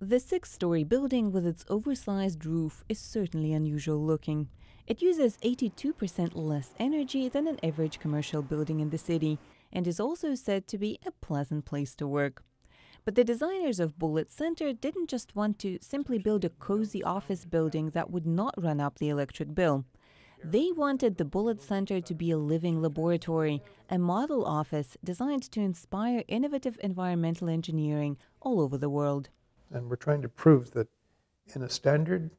The six story building with its oversized roof is certainly unusual looking. It uses 82% less energy than an average commercial building in the city and is also said to be a pleasant place to work. But the designers of Bullitt Center didn't just want to simply build a cozy office building that would not run up the electric bill. They wanted the Bullitt Center to be a living laboratory, a model office designed to inspire innovative environmental engineering all over the world. And we're trying to prove that in a standard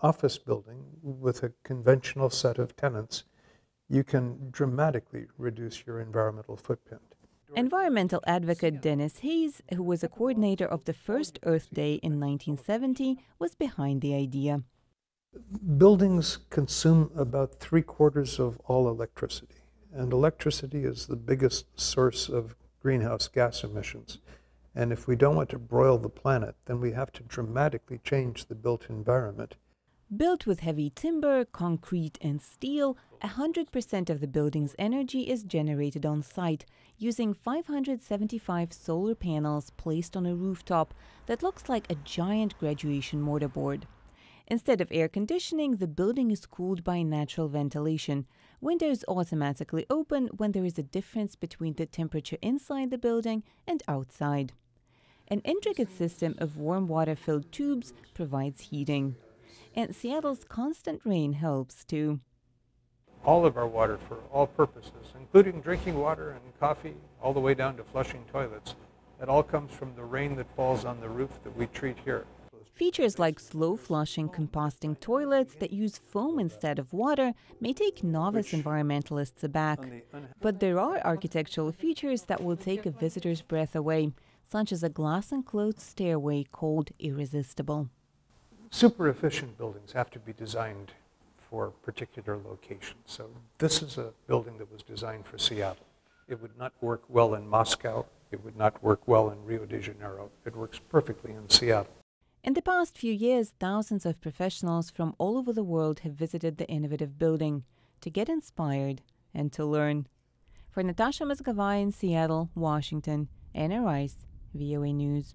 office building with a conventional set of tenants, you can dramatically reduce your environmental footprint. Environmental advocate Denis Hayes, who was a coordinator of the first Earth Day in 1970, was behind the idea. Buildings consume about three quarters of all electricity, and electricity is the biggest source of greenhouse gas emissions. And if we don't want to broil the planet, then we have to dramatically change the built environment. Built with heavy timber, concrete, and steel, 100% of the building's energy is generated on site using 575 solar panels placed on a rooftop that looks like a giant graduation mortarboard. Instead of air conditioning, the building is cooled by natural ventilation. Windows automatically open when there is a difference between the temperature inside the building and outside. An intricate system of warm water filled tubes provides heating. And Seattle's constant rain helps too. All of our water for all purposes, including drinking water and coffee, all the way down to flushing toilets, it all comes from the rain that falls on the roof that we treat here. Features like slow flushing composting toilets that use foam instead of water may take novice environmentalists aback. But there are architectural features that will take a visitor's breath away, such as a glass enclosed stairway called Irresistible. Super efficient buildings have to be designed for particular locations. So this is a building that was designed for Seattle. It would not work well in Moscow. It would not work well in Rio de Janeiro. It works perfectly in Seattle. In the past few years, thousands of professionals from all over the world have visited the innovative building to get inspired and to learn. For Natasha Mozgovaya in Seattle, Washington, Anna Rice, VOA News.